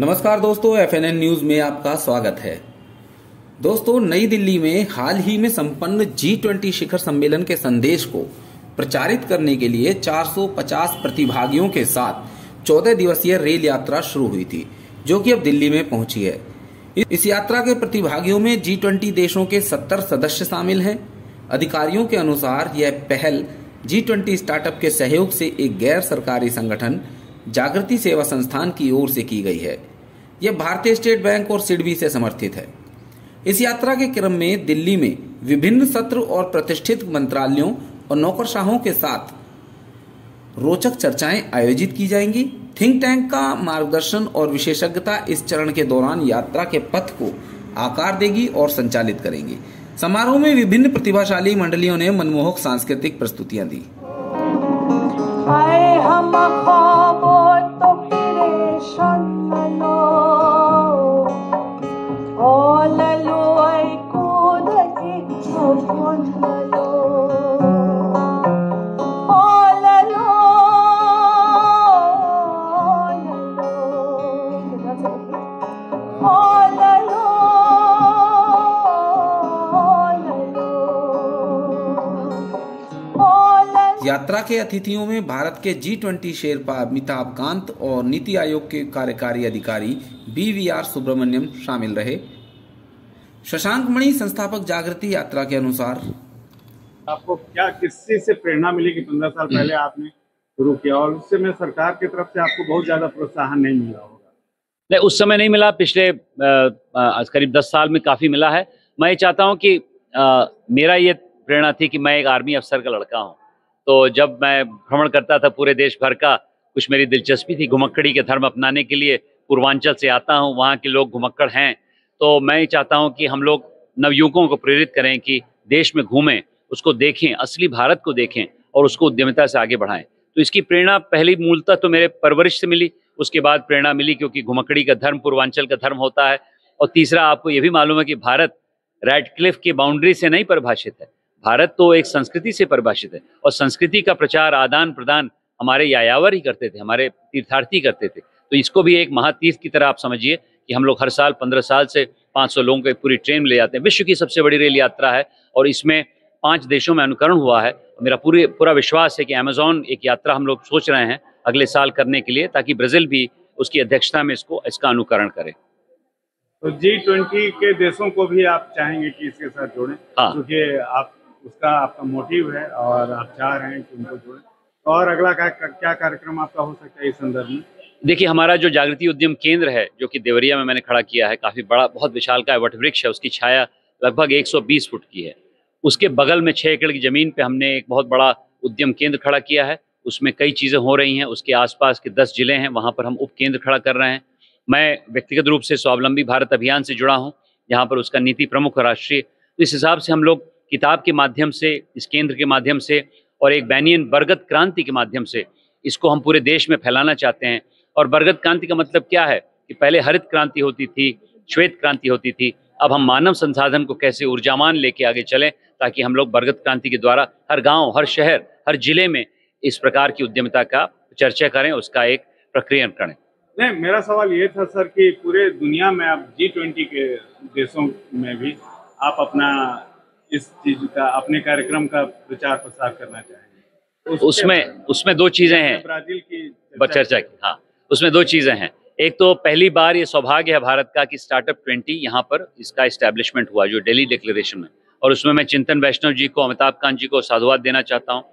नमस्कार दोस्तों एफएनएन न्यूज़ में आपका स्वागत है। दोस्तों, नई दिल्ली में हाल ही में संपन्न जी ट्वेंटी शिखर सम्मेलन के संदेश को प्रचारित करने के लिए 450 प्रतिभागियों के साथ 14 दिवसीय रेल यात्रा शुरू हुई थी, जो कि अब दिल्ली में पहुँची है। इस यात्रा के प्रतिभागियों में जी ट्वेंटी देशों के 70 सदस्य शामिल हैं। अधिकारियों के अनुसार यह पहल जी ट्वेंटी स्टार्टअप के सहयोग से एक गैर सरकारी संगठन जागृति सेवा संस्थान की ओर से की गई है। यह भारतीय स्टेट बैंक और सिडबी से समर्थित है। इस यात्रा के क्रम में दिल्ली में विभिन्न सत्र और प्रतिष्ठित मंत्रालयों और नौकरशाहों के साथ रोचक चर्चाएँ आयोजित की जाएँगी। थिंक टैंक का मार्गदर्शन और विशेषज्ञता इस चरण के दौरान यात्रा के पथ को आकार देगी और संचालित करेंगी। समारोह में विभिन्न प्रतिभाशाली मंडलियों ने मनमोहक सांस्कृतिक प्रस्तुतियाँ दी। यात्रा के अतिथियों में भारत के जी ट्वेंटी शेरपा अमिताभ कांत और नीति आयोग के कार्यकारी अधिकारी बी वी आर सुब्रमण्यम शामिल रहे। शशांक मणि संस्थापक जागृति यात्रा के अनुसार। आपको क्या किस चीज़ से प्रेरणा मिली कि पंद्रह साल पहले हम्म। आपने शुरू किया? और उस समय सरकार की तरफ़ से आपको बहुत ज़्यादा प्रोत्साहन नहीं मिला होगा। नहीं उस समय नहीं मिला पिछले करीब दस साल में काफ़ी मिला है। मैं ये चाहता हूँ कि आ, मेरा ये प्रेरणा थी कि मैं एक आर्मी अफसर का लड़का हूँ। तो जब मैं भ्रमण करता था पूरे देश भर का, कुछ मेरी दिलचस्पी थी घुमक्कड़ी के धर्म अपनाने के लिए, पूर्वांचल से आता हूँ, वहाँ के लोग घुमक्कड़ हैं। तो मैं चाहता हूँ कि हम लोग नवयुवकों को प्रेरित करें कि देश में घूमें, उसको देखें, असली भारत को देखें और उसको उद्यमिता से आगे बढ़ाएँ। तो इसकी प्रेरणा पहली मूलतः तो मेरे परवरिश से मिली, उसके बाद प्रेरणा मिली क्योंकि घुमक्कड़ी का धर्म, पूर्वांचल का धर्म होता है। और तीसरा, आपको ये भी मालूम है कि भारत रेड क्लिफ की बाउंड्री से नहीं परिभाषित है। भारत तो एक संस्कृति से परिभाषित है और संस्कृति का प्रचार आदान प्रदान हमारे यायावर ही करते थे हमारे तीर्थार्थी करते थे। तो इसको भी एक महातीर्थ की तरह आप समझिए कि हम लोग हर साल पंद्रह साल से पाँच सौ लोगों को पूरी ट्रेन ले जाते हैं। विश्व की सबसे बड़ी रेल यात्रा है और इसमें पाँच देशों में अनुकरण हुआ है। मेरा पूरे पूरा विश्वास है कि अमेजोन एक यात्रा हम लोग सोच रहे हैं अगले साल करने के लिए ताकि ब्राज़ील भी उसकी अध्यक्षता में इसको इसका अनुकरण करे। तो जी ट्वेंटी के देशों को भी आप चाहेंगे कि इसके साथ जोड़ें? हाँ। क्योंकि आप उसका आपका मोटिव है और आप चाह रहे हैं कि उनको जोड़ें और अगला क्या क्या कार्यक्रम आपका हो सकता है इस संदर्भ में? देखिए, हमारा जो जागृति उद्यम केंद्र है, जो कि देवरिया में मैंने खड़ा किया है, काफ़ी बड़ा, बहुत विशाल का वट वृक्ष है, उसकी छाया लगभग 120 फुट की है। उसके बगल में छः एकड़ की ज़मीन पे हमने एक बहुत बड़ा उद्यम केंद्र खड़ा किया है। उसमें कई चीज़ें हो रही हैं, उसके आसपास के दस ज़िले हैं, वहाँ पर हम उप केंद्र खड़ा कर रहे हैं। मैं व्यक्तिगत रूप से स्वावलंबी भारत अभियान से जुड़ा हूँ, यहाँ पर उसका नीति प्रमुख राष्ट्रीय इस हिसाब से हम लोग किताब के माध्यम से, इस केंद्र के माध्यम से और एक बैनियन बरगद क्रांति के माध्यम से इसको हम पूरे देश में फैलाना चाहते हैं। और बरगद क्रांति का मतलब क्या है कि पहले हरित क्रांति होती थी, श्वेत क्रांति होती थी। अब हम मानव संसाधन को कैसे ऊर्जामान लेके आगे चलें ताकि हम लोग बरगद क्रांति के द्वारा हर गाँव, हर शहर, हर ज़िले में इस प्रकार की उद्यमिता का चर्चा करें, उसका एक प्रक्रिया करें। नहीं, मेरा सवाल ये था सर कि पूरे दुनिया में आप जी ट्वेंटी के देशों में भी आप अपना इस चीज़ का अपने कार्यक्रम का प्रचार प्रसार करना चाहेंगे? उसमें उसमें दो चीज़ें हैं। ब्राज़ील की चर्चा की हाँ। उसमें दो चीज़ें हैं। एक तो पहली बार ये सौभाग्य है भारत का कि स्टार्टअप ट्वेंटी यहाँ पर इसका इस्टेब्लिशमेंट हुआ जो दिल्ली डिक्लेरेशन में। और उसमें मैं चिंतन वैष्णव जी को अमिताभ कांत जी को साधुवाद देना चाहता हूँ।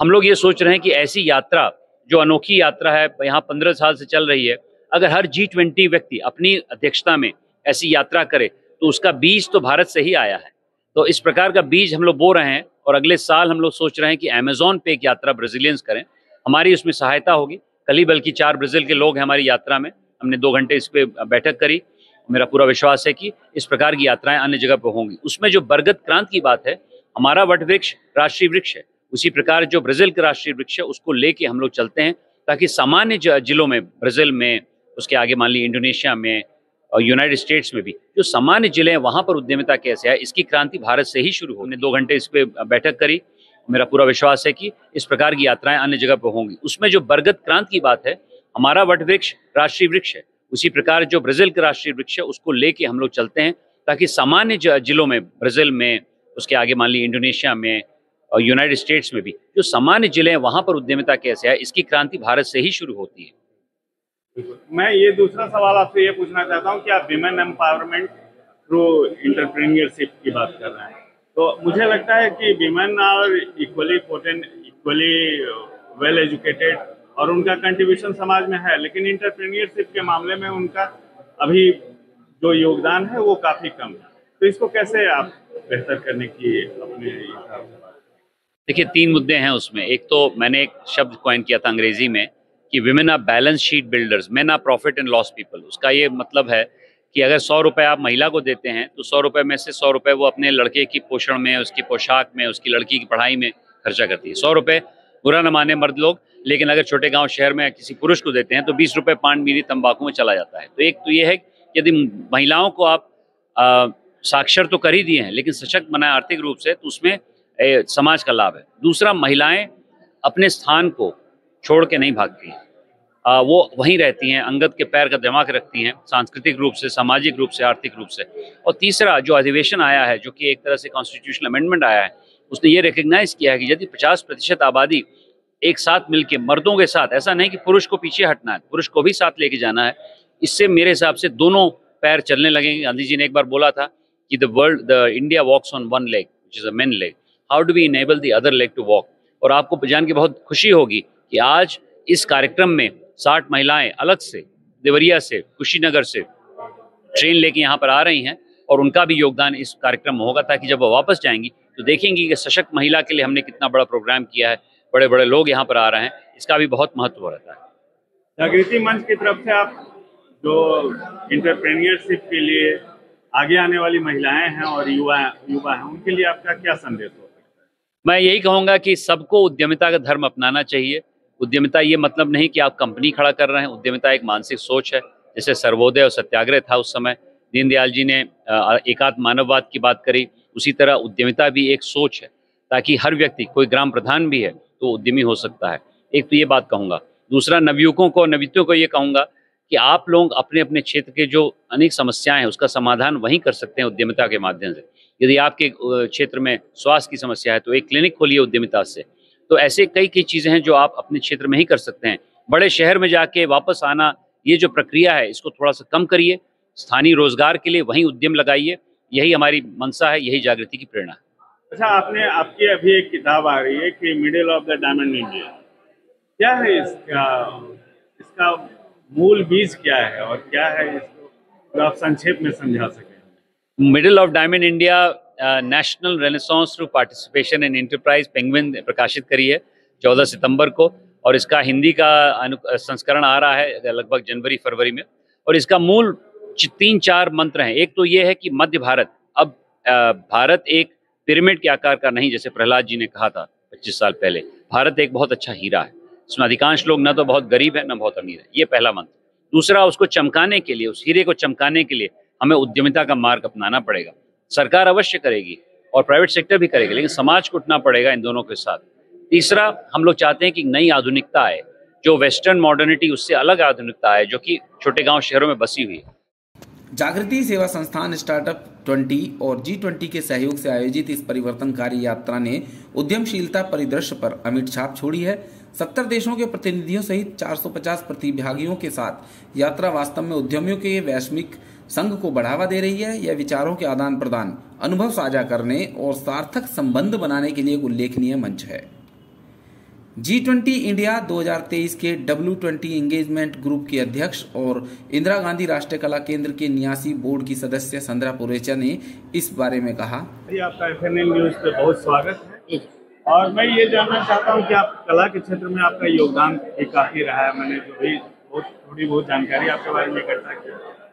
हम लोग ये सोच रहे हैं कि ऐसी यात्रा जो अनोखी यात्रा है यहाँ पंद्रह साल से चल रही है अगर हर जी ट्वेंटी व्यक्ति अपनी अध्यक्षता में ऐसी यात्रा करे तो उसका बीज तो भारत से ही आया है। तो इस प्रकार का बीज हम लोग बो रहे हैं और अगले साल हम लोग सोच रहे हैं कि अमेजोन पे एक यात्रा ब्राजीलियंस करें। हमारी उसमें सहायता होगी। कल ही बल्कि चार ब्राज़ील के लोग हैं हमारी यात्रा में। हमने दो घंटे इस पर बैठक करी। मेरा पूरा विश्वास है कि इस प्रकार की यात्राएँ अन्य जगह पर होंगी। उसमें जो बरगद क्रांत की बात है, हमारा वट वृक्ष राष्ट्रीय वृक्ष है। उसी प्रकार जो ब्राज़ील का राष्ट्रीय वृक्ष है, उसको लेके हम लोग चलते हैं ताकि सामान्य जिलों में ब्राज़ील में, उसके आगे मान ली इंडोनेशिया में यूनाइटेड स्टेट्स में भी। जो सामान्य ज़िले हैं, वहाँ पर उद्यमिता कैसे है, इसकी क्रांति भारत से ही शुरू हो हमने दो घंटे इस पर बैठक करी। मेरा पूरा विश्वास है कि इस प्रकार की यात्राएँ अन्य जगह पर होंगी। उसमें जो बरगद क्रांत की बात है, हमारा वट वृक्ष राष्ट्रीय वृक्ष है। उसी प्रकार जो ब्राज़ील का राष्ट्रीय वृक्ष है, उसको लेके हम लोग चलते हैं, ताकि सामान्य जिलों में, ब्राज़ील में, उसके आगे मान ली इंडोनेशिया में और यूनाइटेड स्टेट्स में भी, जो सामान्य ज़िले हैं, वहाँ पर उद्यमिता कैसे है, इसकी क्रांति भारत से ही शुरू होती है। मैं ये दूसरा सवाल आपसे ये पूछना चाहता हूँ कि आप विमेन एम्पावरमेंट थ्रू इंटरप्रीनियरशिप की बात कर रहे हैं। तो मुझे लगता है कि women are equally potent equally well educated और उनका कंट्रीब्यूशन समाज में है, लेकिन इंटरप्रेन्योरशिप के मामले में उनका अभी जो योगदान है वो काफ़ी कम है। तो इसको कैसे आप बेहतर करने की अपने देखिए, तीन मुद्दे हैं उसमें। एक तो मैंने एक शब्द क्वाइन किया था अंग्रेज़ी में कि women are balance sheet builders man are profit and loss people उसका ये मतलब है कि अगर सौ रुपये आप महिला को देते हैं तो सौ रुपये में से सौ रुपये वो अपने लड़के की पोषण में उसकी पोशाक में उसकी लड़की की पढ़ाई में खर्चा करती है। सौ रुपये बुरा न माने मर्द लोग लेकिन अगर छोटे गाँव शहर में किसी पुरुष को देते हैं तो बीस रुपये पान बीरी तंबाकू में चला जाता है। तो एक तो ये है यदि महिलाओं को आप आ, साक्षर तो कर ही दिए हैं लेकिन सशक्त बनाए आर्थिक रूप से तो उसमें ए, समाज का लाभ है। दूसरा महिलाएँ अपने स्थान को छोड़ के नहीं भागती हैं। वो वहीं रहती हैं, अंगद के पैर का दिमाग रखती हैं, सांस्कृतिक रूप से, सामाजिक रूप से, आर्थिक रूप से। और तीसरा जो अधिवेशन आया है, जो कि एक तरह से कॉन्स्टिट्यूशनल अमेंडमेंट आया है, उसने ये रिकग्नाइज किया है कि यदि 50 प्रतिशत आबादी एक साथ मिलकर मर्दों के साथ, ऐसा नहीं कि पुरुष को पीछे हटना है, पुरुष को भी साथ लेके जाना है, इससे मेरे हिसाब से दोनों पैर चलने लगेंगे। गांधी जी ने एक बार बोला था कि the world the India walks on one leg which is a main leg how do we enable the other leg to walk और आपको जान के बहुत खुशी होगी कि आज इस कार्यक्रम में साठ महिलाएँ अलग से देवरिया से कुशीनगर से ट्रेन लेके यहाँ पर आ रही हैं और उनका भी योगदान इस कार्यक्रम में होगा ताकि जब वो वापस जाएँगी तो देखेंगी कि सशक्त महिला के लिए हमने कितना बड़ा प्रोग्राम किया है बड़े बड़े लोग यहाँ पर आ रहे हैं इसका भी बहुत महत्व रहता है। जागृति मंच की तरफ़ से आप जो इंटरप्रेन्योरशिप के लिए आगे आने वाली महिलाएँ हैं और युवा युवा हैं उनके लिए आपका क्या संदेश हो सकता है मैं यही कहूँगा कि सबको उद्यमिता का धर्म अपनाना चाहिए। उद्यमिता ये मतलब नहीं कि आप कंपनी खड़ा कर रहे हैं, उद्यमिता एक मानसिक सोच है, जैसे सर्वोदय और सत्याग्रह था उस समय। दीनदयाल जी ने एकात्म मानववाद की बात करी, उसी तरह उद्यमिता भी एक सोच है, ताकि हर व्यक्ति, कोई ग्राम प्रधान भी है तो उद्यमी हो सकता है। एक तो ये बात कहूँगा। दूसरा नवयुवकों को नवित्यों को ये कहूँगा कि आप लोग अपने अपने क्षेत्र के जो अनेक समस्याएँ हैं, उसका समाधान वहीं कर सकते हैं उद्यमिता के माध्यम से। यदि आपके क्षेत्र में स्वास्थ्य की समस्या है तो एक क्लिनिक खोलिए उद्यमिता से। तो ऐसे कई कई चीज़ें हैं जो आप अपने क्षेत्र में ही कर सकते हैं। बड़े शहर में जाके वापस आना ये जो प्रक्रिया है इसको थोड़ा सा कम करिए। स्थानीय रोज़गार के लिए वहीं उद्यम लगाइए। यही हमारी मंशा है यही जागृति की प्रेरणा है। अच्छा आपने आपकी अभी एक किताब आ रही है कि middle of the diamond India क्या है इसका इसका मूल बीज क्या है और क्या है इसको आप संक्षेप में समझा सकें? Middle of diamond India national renaissance through participation in enterprise Penguin प्रकाशित करी है 14 सितंबर को, और इसका हिंदी का संस्करण आ रहा है लगभग जनवरी, फरवरी में, और इसका मूल तीन चार मंत्र हैं। एक तो ये है कि मध्य भारत, अब भारत एक पिरामिड के आकार का नहीं, जैसे प्रहलाद जी ने कहा था पच्चीस साल पहले। भारत एक बहुत अच्छा हीरा है। इसमें अधिकांश लोग न तो बहुत गरीब है, न बहुत अमीर है। ये पहला मंत्र। दूसरा, उसको चमकाने के लिए, उस हीरे को चमकाने के लिए हमें उद्यमिता का मार्ग अपनाना पड़ेगा। सरकार अवश्य करेगी और प्राइवेट सेक्टर भी करेगी, लेकिन समाज को उठना पड़ेगा इन दोनों के साथ। तीसरा, हम लोग चाहते हैं कि नई आधुनिकता आए, जो वेस्टर्न मॉडर्निटी उससे अलग आधुनिकता है जो कि छोटे गाँव शहरों में बसी हुई है। जागृति सेवा संस्थान स्टार्टअप 20 और जी ट्वेंटी के सहयोग से आयोजित इस परिवर्तनकारी यात्रा ने उद्यमशीलता परिदृश्य पर अमिट छाप छोड़ी है। सत्तर देशों के प्रतिनिधियों सहित 450 प्रतिभागियों के साथ यात्रा वास्तव में उद्यमियों के वैश्विक संघ को बढ़ावा दे रही है यह विचारों के आदान प्रदान अनुभव साझा करने और सार्थक संबंध बनाने के लिए एक उल्लेखनीय मंच है। जी ट्वेंटी इंडिया 2023 के डब्ल्यू ट्वेंटी एंगेजमेंट ग्रुप के अध्यक्ष और इंदिरा गांधी राष्ट्रीय कला केंद्र के नियासी बोर्ड की सदस्य संद्रा पुरेचा ने इस बारे में कहा। आपका एफ़ न्यूज़ पे बहुत स्वागत है। और मैं ये जानना चाहता हूँ कि आप कला के क्षेत्र में आपका योगदान भी काफ़ी रहा है। मैंने जो भी बहुत थोड़ी बहुत जानकारी आपके बारे में इकट्ठा की।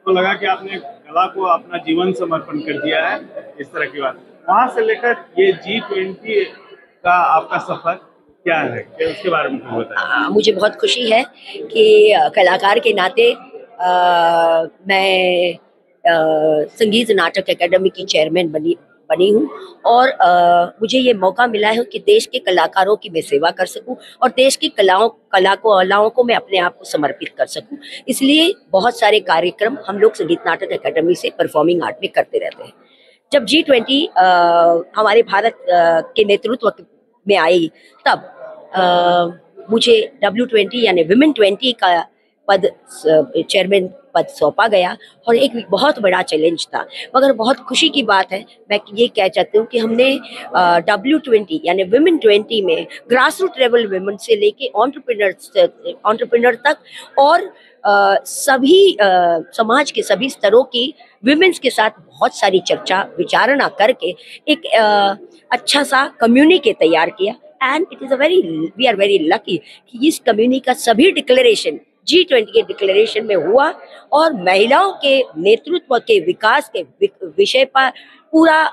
तो लगा कि आपने कला को अपना जीवन समर्पण कर दिया है? इस तरह की बात। वहाँ से लेकर ये जी ट्वेंटी का आपका सफ़र क्या है? उसके बारे में मुझे बहुत खुशी है कि कलाकार के नाते आ, मैं आ, संगीत नाटक एकेडमी की चेयरमैन बनी बनी हूँ और आ, मुझे ये मौका मिला है कि देश के कलाकारों की मैं सेवा कर सकूँ और देश की कलाओं कला को कलाओं को मैं अपने आप को समर्पित कर सकूँ। इसलिए बहुत सारे कार्यक्रम हम लोग संगीत नाटक अकेडमी से परफॉर्मिंग आर्ट में करते रहते हैं। जब जी ट्वेंटी हमारे भारत आ, के नेतृत्व में आई तब आ, मुझे डब्ल्यू ट्वेंटी यानी विमेन ट्वेंटी का पद चेयरमैन पद सौंपा गया और एक बहुत बड़ा चैलेंज था। मगर बहुत खुशी की बात है मैं ये कह चाहती हूँ कि हमने डब्ल्यू ट्वेंटी यानी वुमेन ट्वेंटी में ग्रास रूट लेवल वुमेन से लेके ऑन्टरप्रिनर ऑन्टरप्रिनर तक और आ, सभी आ, समाज के सभी स्तरों की वुमेन्स के साथ बहुत सारी चर्चा विचारणा करके एक आ, अच्छा सा कम्युनिके तैयार किया। And it is a very we are very lucky कि इस कम्युनिटी का सभी डिक्लेरेशन जी ट्वेंटी के डिक्लेरेशन में हुआ और महिलाओं के नेतृत्व के विकास के विषय पर पूरा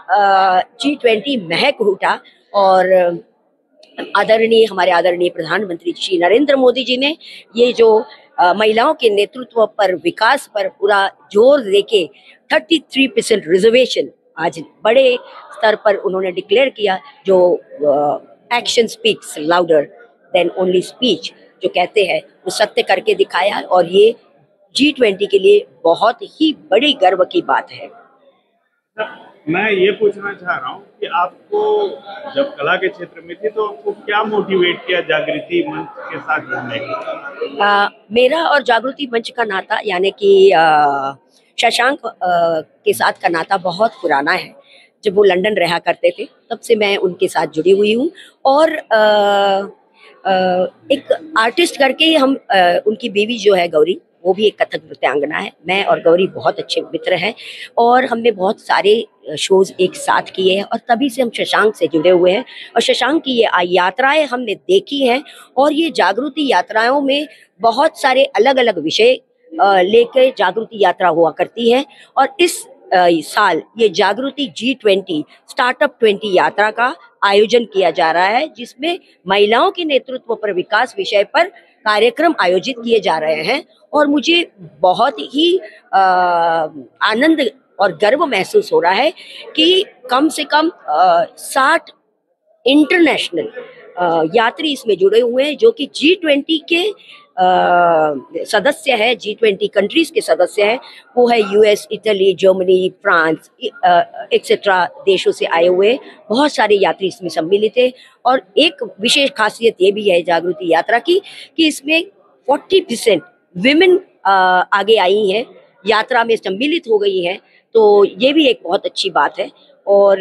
जी ट्वेंटी महक उठा और आदरणीय, हमारे आदरणीय प्रधानमंत्री श्री नरेंद्र मोदी जी ने ये जो महिलाओं के नेतृत्व पर विकास पर पूरा ज़ोर देके 33 परसेंट रिजर्वेशन आज बड़े स्तर पर उन्होंने डिक्लेयर किया जो action speaks louder than only speech जो कहते हैं वो सत्य करके दिखाया और ये जी ट्वेंटी के लिए बहुत ही बड़ी गर्व की बात है। मैं ये पूछना चाह रहा हूँ कि आपको जब कला के क्षेत्र में थी तो आपको क्या मोटिवेट किया जागृति मंच के साथ जुड़ने का मेरा और जागृति मंच का नाता यानी कि शशांक के साथ का नाता बहुत पुराना है। जब वो लंदन रहा करते थे तब से मैं उनके साथ जुड़ी हुई हूँ और आ, एक आर्टिस्ट करके ही हम उनकी बीवी जो है गौरी, वो भी एक कथक नृत्यांगना है। मैं और गौरी बहुत अच्छे मित्र हैं और हमने बहुत सारे शोज़ एक साथ किए हैं और तभी से हम शशांक से जुड़े हुए हैं और शशांक की ये यात्राएँ हमने देखी हैं और ये जागृति यात्राओं में बहुत सारे अलग अलग विषय लेकर जागृति यात्रा हुआ करती है और इस साल ये जागृति जी ट्वेंटी स्टार्टअप ट्वेंटी यात्रा का आयोजन किया जा रहा है, जिसमें महिलाओं के नेतृत्व पर विकास विषय पर कार्यक्रम आयोजित किए जा रहे हैं। और मुझे बहुत ही आनंद और गर्व महसूस हो रहा है कि कम से कम साठ इंटरनेशनल यात्री इसमें जुड़े हुए हैं, जो कि जी ट्वेंटी के सदस्य है जी ट्वेंटी कंट्रीज़ के सदस्य हैं। वो है US Italy Germany France etcetera देशों से आए हुए बहुत सारे यात्री इसमें सम्मिलित है। और एक विशेष खासियत ये भी है जागृति यात्रा की, कि इसमें 40 परसेंट विमेन आगे आई हैं। यात्रा में सम्मिलित हो गई हैं। तो ये भी एक बहुत अच्छी बात है। और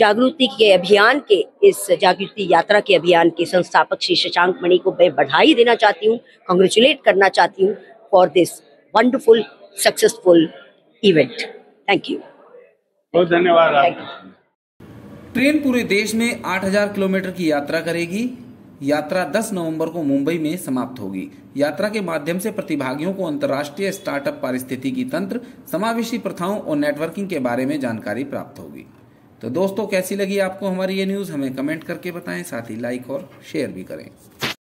जागृति के अभियान के इस जागृति यात्रा के अभियान के संस्थापक श्री शशांक मणि को मैं बधाई देना चाहती हूँ कॉन्ग्रेचुलेट करना चाहती हूँ for this wonderful successful event thank you बहुत धन्यवाद ट्रेन पूरे देश में 8000 किलोमीटर की यात्रा करेगी। यात्रा 10 नवंबर को मुंबई में समाप्त होगी। यात्रा के माध्यम से प्रतिभागियों को अंतर्राष्ट्रीय स्टार्टअप पारिस्थितिकी तंत्र समावेशी प्रथाओं और नेटवर्किंग के बारे में जानकारी प्राप्त होगी। तो दोस्तों, कैसी लगी आपको हमारी ये न्यूज़ हमें कमेंट करके बताएँ, साथ ही लाइक और शेयर भी करें।